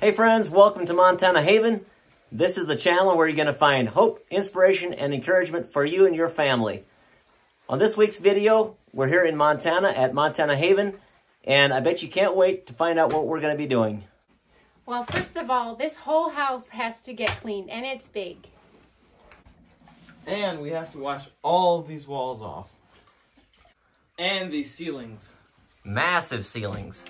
Hey friends, welcome to Montana Haven. This is the channel where you're going to find hope, inspiration, and encouragement for you and your family. On this week's video, we're here in Montana at Montana Haven, and I bet you can't wait to find out what we're going to be doing. Well, first of all, this whole house has to get cleaned, and it's big. And we have to wash all of these walls off. And these ceilings. Massive ceilings.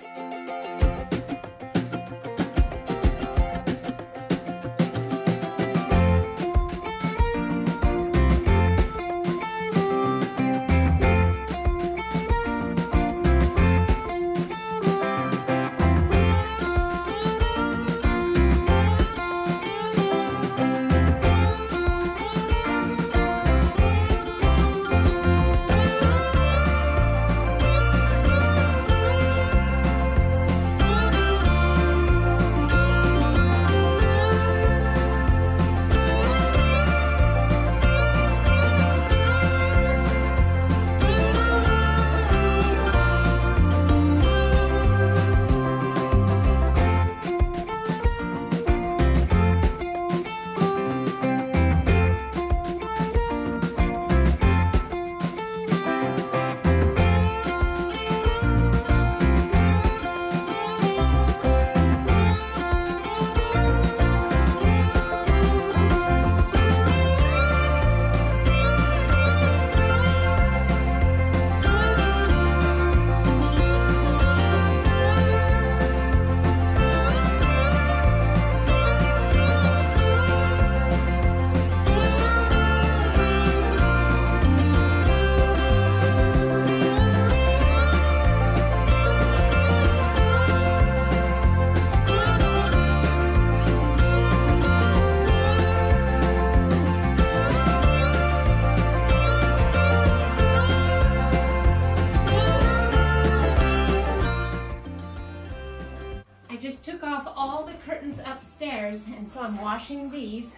And so I'm washing these.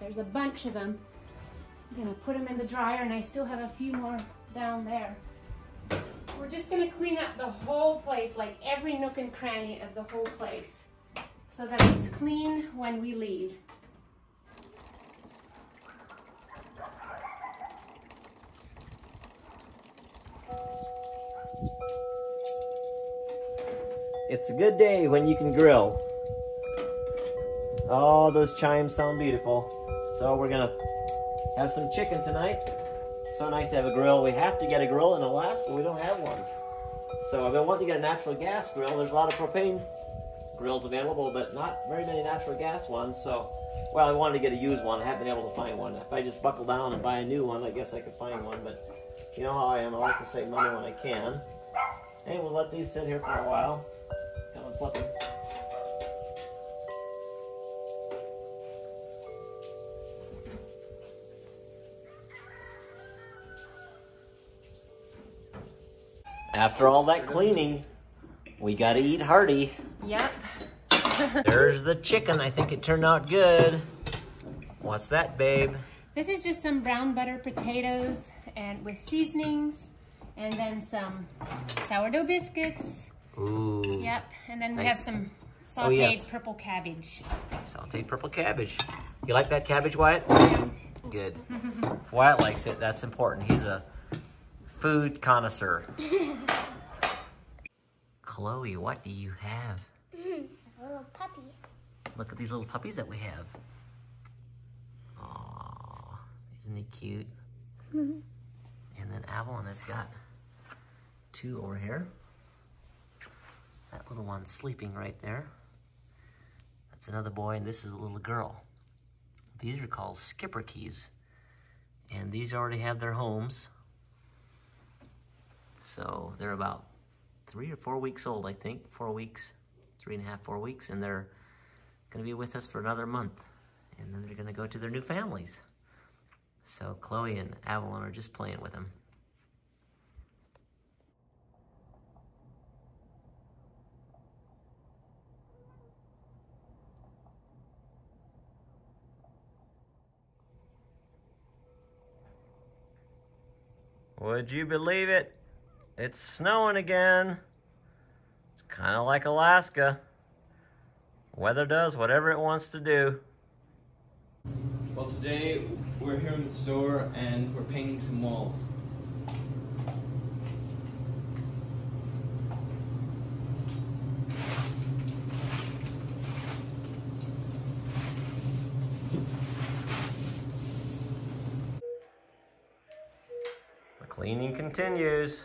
There's a bunch of them. I'm gonna put them in the dryer, and I still have a few more down there. We're just gonna clean up the whole place, like every nook and cranny of the whole place, so that it's clean when we leave. It's a good day when you can grill. Oh, those chimes sound beautiful. So we're gonna have some chicken tonight. So nice to have a grill. We have to get a grill in Alaska. We don't have one. So I've been wanting to get a natural gas grill. There's a lot of propane grills available, but not very many natural gas ones. So, well, I wanted to get a used one. I haven't been able to find one. If I just buckle down and buy a new one, I guess I could find one. But you know how I am. I like to save money when I can. Hey, we'll let these sit here for a while. Come and flip them. After all that cleaning, we gotta eat hearty. Yep. There's the chicken. I think it turned out good. What's that, babe? This is just some brown butter potatoes and with seasonings and then some sourdough biscuits. Ooh. Yep. And then we Nice. have some oh, sauteed Oh, yes. purple cabbage. Sauteed purple cabbage. You like that cabbage, Wyatt? Good. Wyatt likes it. That's important. He's a food connoisseur. Chloe, what do you have? A little puppy. Look at these little puppies that we have. Aww, isn't he cute? and then Avalon has got two over here. That little one's sleeping right there. That's another boy, and this is a little girl. These are called schipperkes. And these already have their homes. So they're about three or four weeks old, I think. Four weeks, three and a half, four weeks. And they're going to be with us for another month. And then they're going to go to their new families. So Chloe and Avalon are just playing with them. Would you believe it? It's snowing again. It's kind of like Alaska. Weather does whatever it wants to do. Well, today we're here in the store and we're painting some walls. The cleaning continues.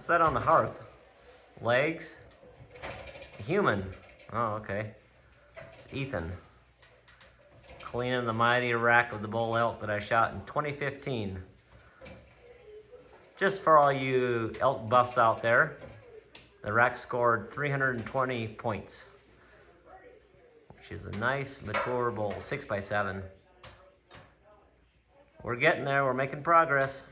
What's that on the hearth? Legs? A human. Oh, okay. It's Ethan. Cleaning the mighty rack of the bull elk that I shot in 2015. Just for all you elk buffs out there, the rack scored 320 points, which is a nice mature bull, 6x7. We're getting there, we're making progress.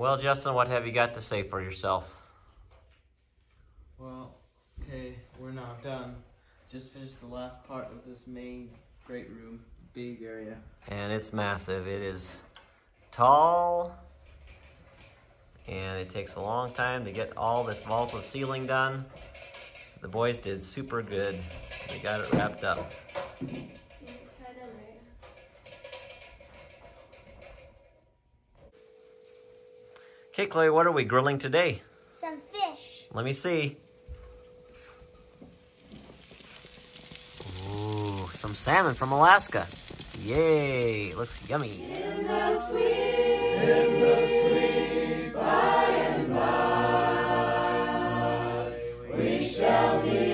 Well, Justin, what have you got to say for yourself? Well, okay, we're not done. Just finished the last part of this main great room, big area. And it's massive. It is tall. And it takes a long time to get all this vaulted ceiling done. The boys did super good. They got it wrapped up. Okay, Chloe, what are we grilling today? Some fish. Let me see. Ooh, some salmon from Alaska. Yay, looks yummy. Now, what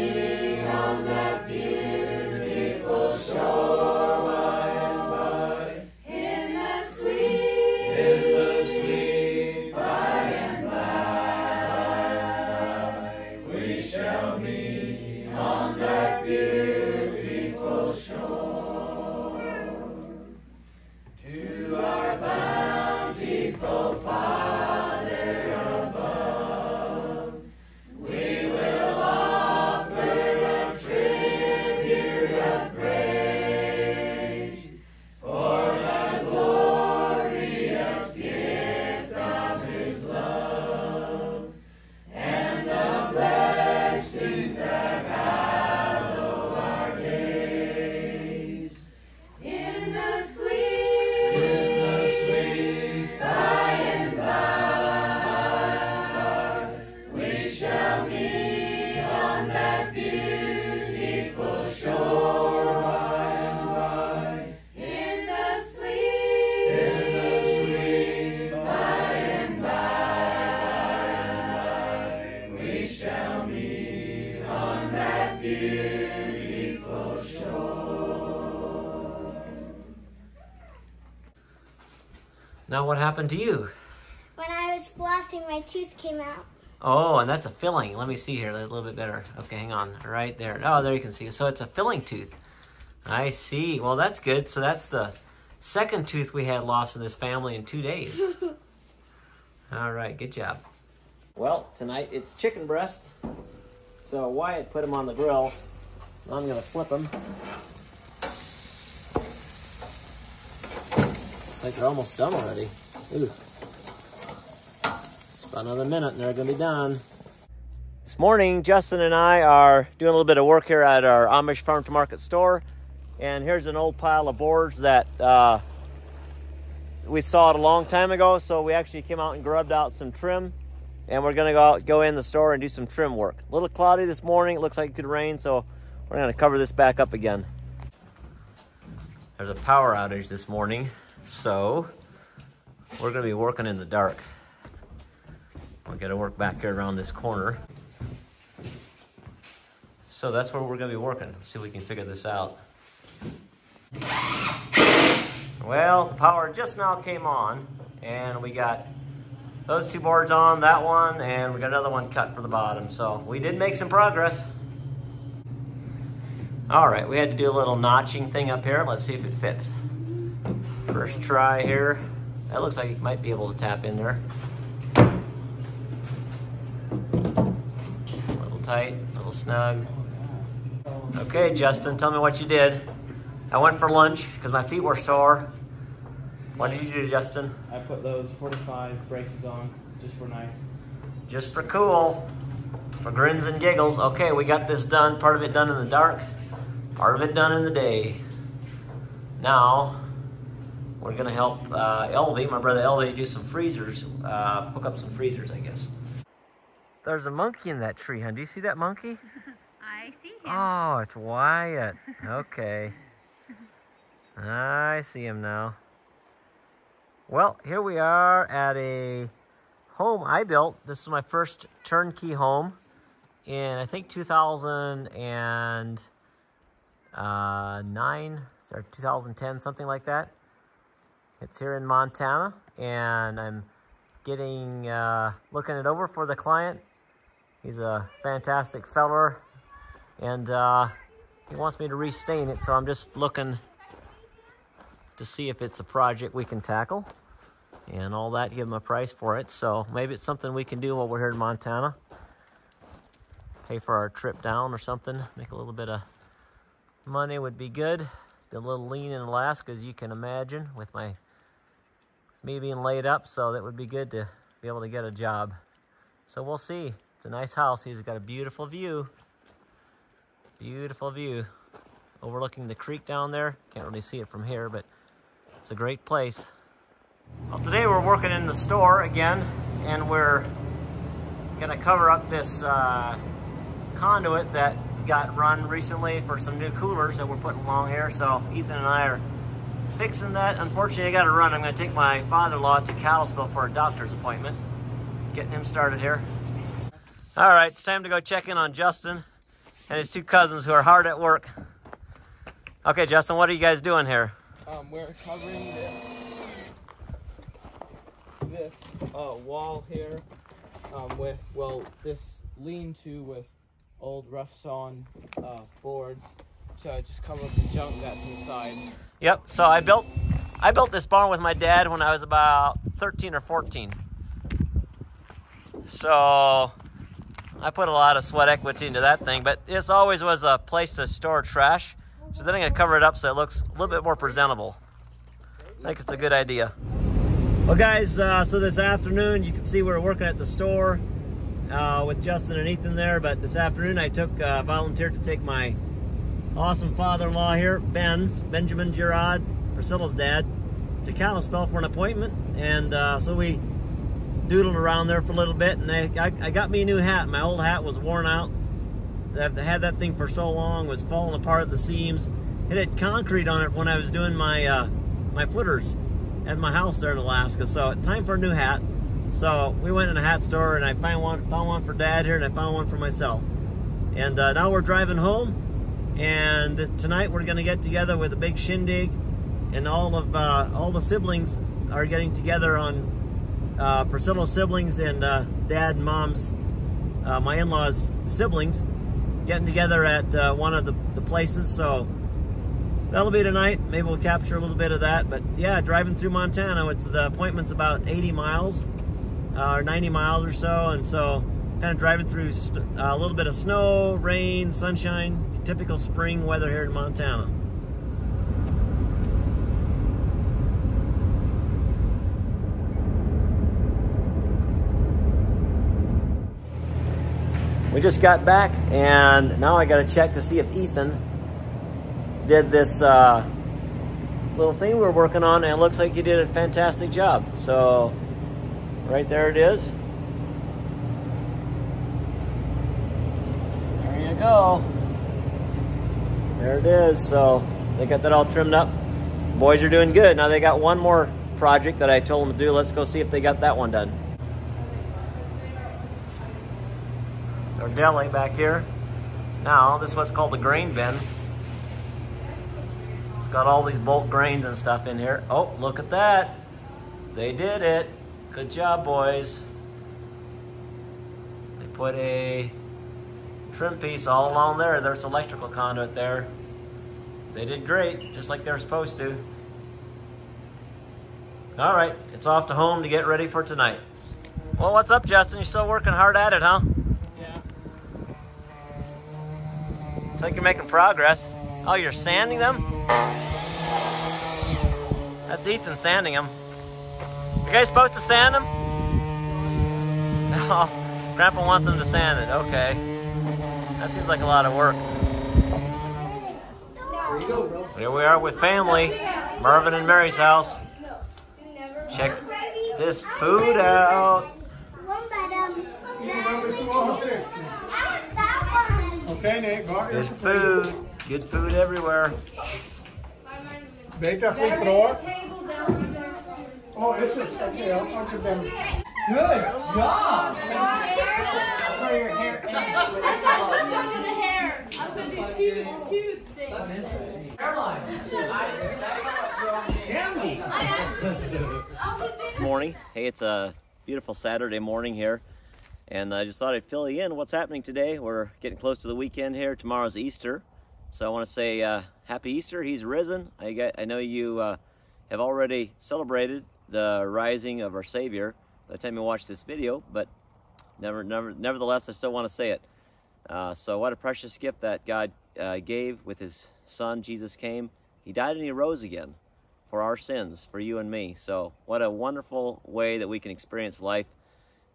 happened to you? When I was flossing, my tooth came out. Oh, and that's a filling. Let me see here a little bit better. Okay, hang on. Right there. Oh, there you can see. So it's a filling tooth. I see. Well, that's good. So that's the second tooth we had lost in this family in two days. All right, good job. Well, tonight it's chicken breast. So Wyatt put them on the grill. I'm going to flip them. It's like they're almost done already. Ooh. Just about another minute and they're going to be done. This morning, Justin and I are doing a little bit of work here at our Amish Farm to Market store. And here's an old pile of boards that uh, we saw it a long time ago. So we actually came out and grubbed out some trim. And we're going to go out, go in the store and do some trim work. A little cloudy this morning. It looks like it could rain. So we're going to cover this back up again. There's a power outage this morning. So we're going to be working in the dark. We got to work back here around this corner. So that's where we're going to be working. Let's see if we can figure this out. Well, the power just now came on, and we got those two boards on, that one, and we got another one cut for the bottom. So we did make some progress. All right, we had to do a little notching thing up here. Let's see if it fits. First try here. That looks like it might be able to tap in there. A little tight, a little snug. Okay, Justin, tell me what you did. I went for lunch because my feet were sore. What did you do, Justin? I put those 45 braces on. just for nice. Just for cool. For grins and giggles. Okay, we got this done. Part of it done in the dark. Part of it done in the day. Now, we're gonna help uh, Elvie, my brother Elvie, do some freezers. Uh, hook up some freezers, I guess. There's a monkey in that tree, hon. Do you see that monkey? I see him. Oh, it's Wyatt. Okay. I see him now. Well, here we are at a home I built. This is my first turnkey home in, I think, 2009 uh, or 2010, something like that. It's here in Montana, and I'm getting, uh, looking it over for the client. He's a fantastic feller, and uh, he wants me to restain it, so I'm just looking to see if it's a project we can tackle and all that, give him a price for it. So maybe it's something we can do while we're here in Montana. Pay for our trip down or something, make a little bit of money would be good. Been a little lean in Alaska, as you can imagine, with my me being laid up, so that would be good to be able to get a job. So we'll see. It's a nice house. He's got a beautiful view. Beautiful view. Overlooking the creek down there. Can't really see it from here, but it's a great place. Well, today we're working in the store again, and we're gonna cover up this uh, conduit that got run recently for some new coolers that we're putting along here. So Ethan and I are fixing that. Unfortunately, I gotta run. I'm gonna take my father-in-law to Kalispell for a doctor's appointment. Getting him started here. All right, it's time to go check in on Justin and his two cousins who are hard at work. Okay, Justin, what are you guys doing here? Um, we're covering this this uh, wall here um, with well this lean-to with old rough sawn uh, boards to just cover up the junk that's inside. Yep. So I built I built this barn with my dad when I was about 13 or 14. So I put a lot of sweat equity into that thing, but this always was a place to store trash. So then I'm gonna cover it up so it looks a little bit more presentable. I think it's a good idea. Well, guys, uh, so this afternoon you can see we're working at the store uh, with Justin and Ethan there, but this afternoon I took uh, volunteered to take my awesome father-in-law here, Ben, Benjamin Gerard, Priscilla's dad, to Kalispell for an appointment. And uh, so we doodled around there for a little bit, and I, I, I, got me a new hat. My old hat was worn out. I've had that thing for so long, was falling apart at the seams. It had concrete on it when I was doing my uh, my footers at my house there in Alaska. So time for a new hat. So we went in a hat store and I found one, found one for Dad here, and I found one for myself. And uh, now we're driving home and tonight we're going to get together with a big shindig and all of uh, all the siblings are getting together on uh, Priscilla's siblings and uh, dad and mom's uh, my in-laws siblings getting together at uh, one of the, the places. So that'll be tonight. Maybe we'll capture a little bit of that. But yeah driving through Montana it's the appointment's about 80 miles uh, or 90 miles or so. And so kind of driving through a little bit of snow rain sunshine typical spring weather here in Montana. We just got back and now I got to check to see if Ethan did this uh, little thing we were working on and it looks like he did a fantastic job. So right there it is. There you go. There it is. So they got that all trimmed up. Boys are doing good. Now they got one more project that I told them to do. Let's go see if they got that one done. It's our deli back here. Now, this is what's called the grain bin. It's got all these bulk grains and stuff in here. Oh, look at that. They did it. Good job, boys. They put a trim piece all along there. There's electrical conduit there. They did great, just like they're supposed to. All right, it's off to home to get ready for tonight. Well, what's up, Justin? You're still working hard at it, huh? Yeah. Looks like you're making progress. Oh, you're sanding them? That's Ethan sanding them. You guys supposed to sand them? Oh, Grandpa wants them to sand it. Okay. That seems like a lot of work. Here we are with family. Mervin and Mary's house. Check this food out. One bottom. That one. Okay, Nick, Good food. Good food everywhere. Beta flipper. Oh, this is okay. I'll talk to them. Good job. That's where your hair ends. I thought just go to the hair. I was gonna do two two things. Hairline. I asked I'll do dinner. Morning. Hey, it's a beautiful Saturday morning here. And I just thought I'd fill you in what's happening today. We're getting close to the weekend here. Tomorrow's Easter. So I want to say uh, Happy Easter. He's risen. I, got, I know you uh, have already celebrated the rising of our Savior by the time you watch this video, but never, never, nevertheless, I still want to say it. Uh, so what a precious gift that God uh, gave with his son. Jesus came. He died and he rose again for our sins, for you and me. So what a wonderful way that we can experience life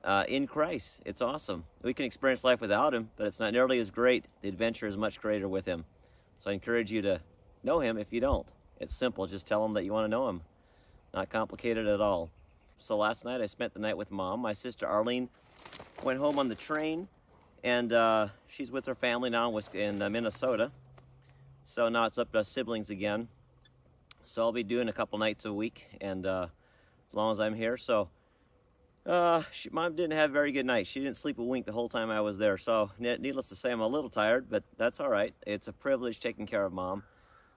uh, in Christ. It's awesome. We can experience life without him, but it's not nearly as great. The adventure is much greater with him. So I encourage you to know him if you don't. It's simple. Just tell him that you want to know him. Not complicated at all. So last night I spent the night with mom. My sister Arlene went home on the train, and uh, she's with her family now in in uh, Minnesota. So now it's up to us siblings again. So I'll be doing a couple nights a week, and uh, as long as I'm here. So uh, she, mom didn't have a very good night. She didn't sleep a wink the whole time I was there. So needless to say, I'm a little tired, but that's all right. It's a privilege taking care of mom.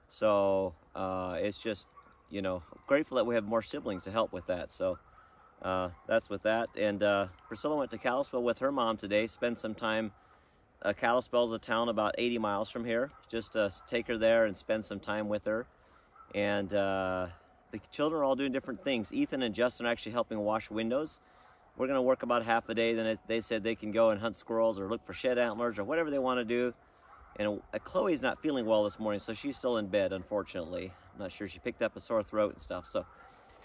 So uh, it's just, you know, grateful that we have more siblings to help with that. So uh, that's with that. And uh, Priscilla went to Kalispell with her mom today. Spend some time. Uh, Kalispell's a town about 80 miles from here. Just uh, take her there and spend some time with her. And uh, the children are all doing different things. Ethan and Justin are actually helping wash windows. We're going to work about half a day. Then they said they can go and hunt squirrels or look for shed antlers or whatever they want to do. And uh, Chloe's not feeling well this morning, so she's still in bed, unfortunately. I'm not sure. She picked up a sore throat and stuff. So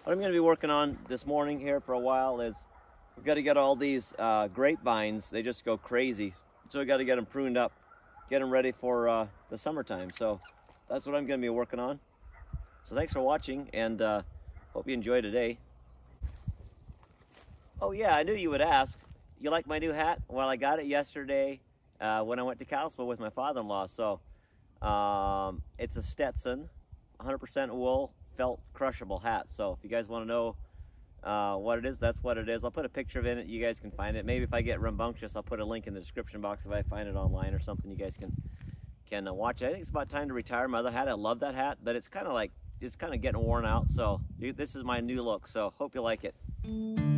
what I'm going to be working on this morning here for a while is we've got to get all these uh, grapevines. They just go crazy. So we got to get them pruned up, get them ready for uh, the summertime. So that's what I'm going to be working on. So thanks for watching, and uh, hope you enjoy today. Oh yeah, I knew you would ask. You like my new hat? Well, I got it yesterday uh, when I went to Kalispell with my father-in-law. So um, it's a Stetson, 100% wool, felt crushable hat. So if you guys want to know uh, what it is, that's what it is. I'll put a picture of it. You guys can find it. Maybe if I get rambunctious, I'll put a link in the description box if I find it online or something. You guys can can uh, watch it. I think it's about time to retire my other hat. I love that hat, but it's kind of like it's kind of getting worn out. So this is my new look. So hope you like it.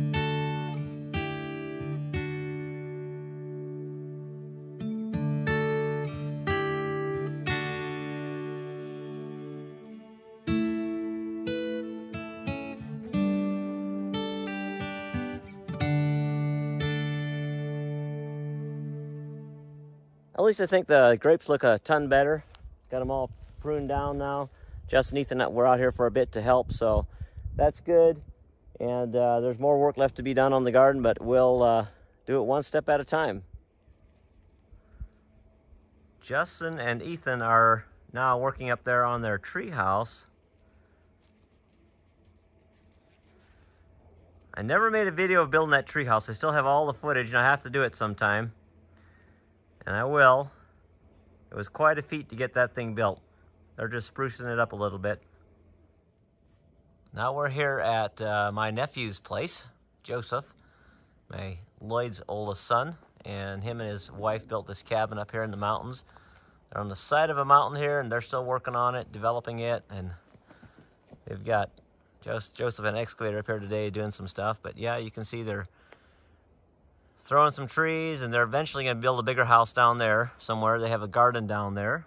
Least I think the grapes look a ton better. Got them all pruned down now. Justin and Ethan, we're out here for a bit to help, so that's good. And uh, there's more work left to be done on the garden, but we'll uh, do it one step at a time. Justin and Ethan are now working up there on their tree house. I never made a video of building that tree house. I still have all the footage, and I have to do it sometime and I will. It was quite a feat to get that thing built. They're just sprucing it up a little bit. Now we're here at uh, my nephew's place, Joseph, my Lloyd's oldest son, and him and his wife built this cabin up here in the mountains. They're on the side of a mountain here, and they're still working on it, developing it, and they've got Joseph and an excavator up here today doing some stuff. But yeah, you can see they're throwing some trees, and they're eventually going to build a bigger house down there somewhere. They have a garden down there.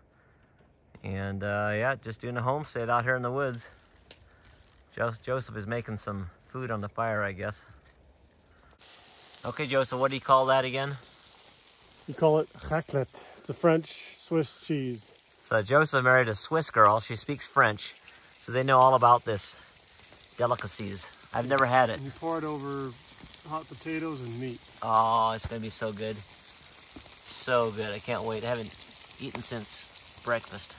And uh, yeah, just doing a homestead out here in the woods. Joseph is making some food on the fire, I guess. Okay, Joseph, what do you call that again? You call it raclette. It's a French Swiss cheese. So Joseph married a Swiss girl. She speaks French, so they know all about this delicacies. I've never had it. You pour it over hot potatoes and meat. Oh, it's gonna be so good. So good, I can't wait. I haven't eaten since breakfast.